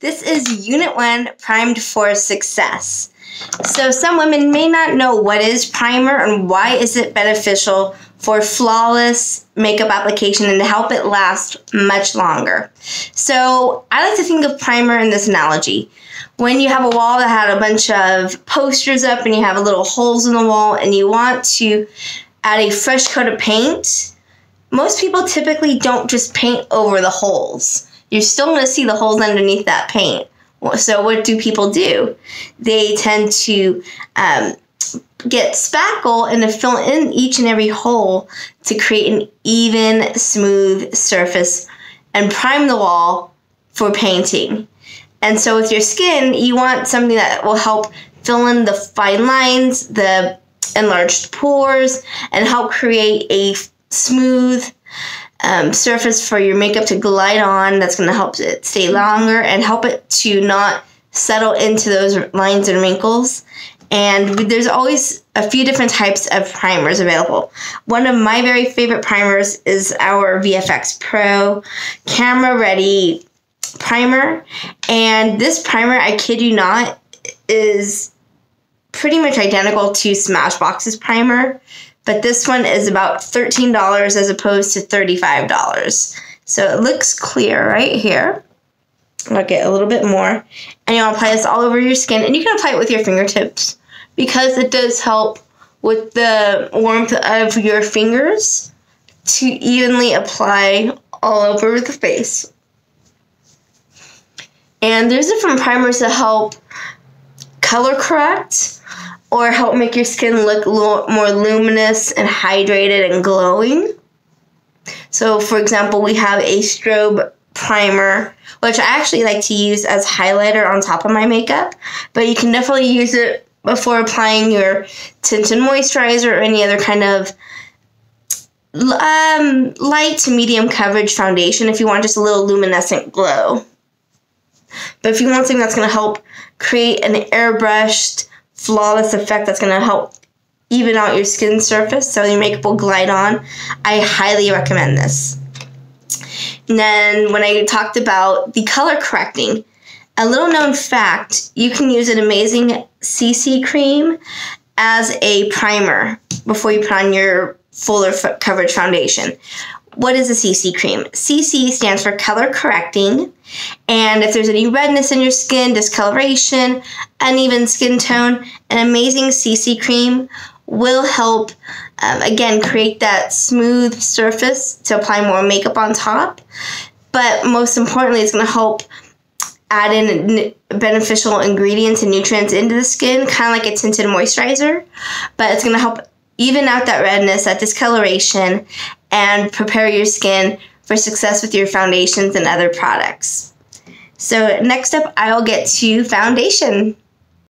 This is Unit 1 Primed for Success. So some women may not know what is primer and why is it beneficial for flawless makeup application and to help it last much longer. So I like to think of primer in this analogy. When you have a wall that had a bunch of posters up and you have a little holes in the wall and you want to add a fresh coat of paint, most people typically don't just paint over the holes you're still going to see the holes underneath that paint. So what do people do? They tend to um, get spackle and to fill in each and every hole to create an even, smooth surface and prime the wall for painting. And so with your skin, you want something that will help fill in the fine lines, the enlarged pores, and help create a smooth um, surface for your makeup to glide on that's going to help it stay longer and help it to not settle into those lines and wrinkles. And there's always a few different types of primers available. One of my very favorite primers is our VFX Pro camera ready primer. And this primer, I kid you not, is pretty much identical to Smashbox's primer but this one is about $13 as opposed to $35. So it looks clear right here. I'll get a little bit more. And you'll apply this all over your skin. And you can apply it with your fingertips because it does help with the warmth of your fingers to evenly apply all over the face. And there's different primers that help color correct or help make your skin look more luminous and hydrated and glowing. So, for example, we have a strobe primer, which I actually like to use as highlighter on top of my makeup, but you can definitely use it before applying your tinted moisturizer or any other kind of um, light to medium coverage foundation if you want just a little luminescent glow. But if you want something that's going to help create an airbrushed flawless effect that's going to help even out your skin surface so your makeup will glide on. I highly recommend this. And then when I talked about the color correcting, a little known fact, you can use an amazing CC cream as a primer before you put on your fuller coverage foundation. What is a CC cream? CC stands for color correcting. And if there's any redness in your skin, discoloration, uneven skin tone, an amazing CC cream will help, um, again, create that smooth surface to apply more makeup on top. But most importantly, it's going to help add in beneficial ingredients and nutrients into the skin, kind of like a tinted moisturizer. But it's going to help even out that redness, that discoloration, and prepare your skin for success with your foundations and other products. So next up, I'll get to foundation.